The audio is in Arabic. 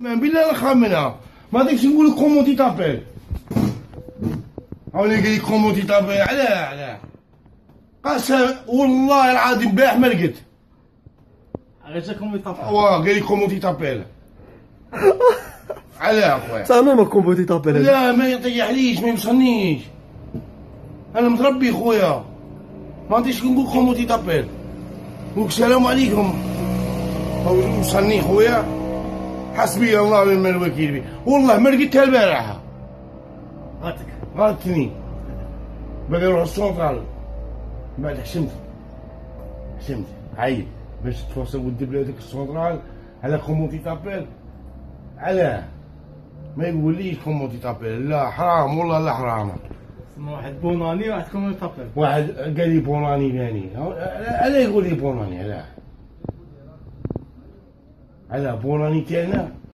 من بالله نخمنها ما ديكش نقول لك كومون تي تابيل هاوني قال لي كومون تي تابيل علاه علاه قسم والله العظيم باح ما لقيت غير يطفى واه قال لي كومون تي تابيل علاه اخويا صافي ما كومبوتي تابيل لا ما يطيحليش ما يوصلنيش أنا متربي خويا ما عنديش نقول كومون تي تابيل السلام عليكم هو يوصلني خويا حسبي الله ونعم الوكيل بي. والله ما لقيتها البارحه غاتك. غلطني باغي نروح السونترال بعد حشمت. حشمت. عيب. باش توصل ولد بلادك السونترال على كومون تابيل علاه ما يقوليش كومون تابيل لا حرام والله لا حرام. واحد بوناني واحد كومون يطفى واحد قال لي بوناني ثاني علاه يقول لي بوناني علاه علاه بوناني تاعنا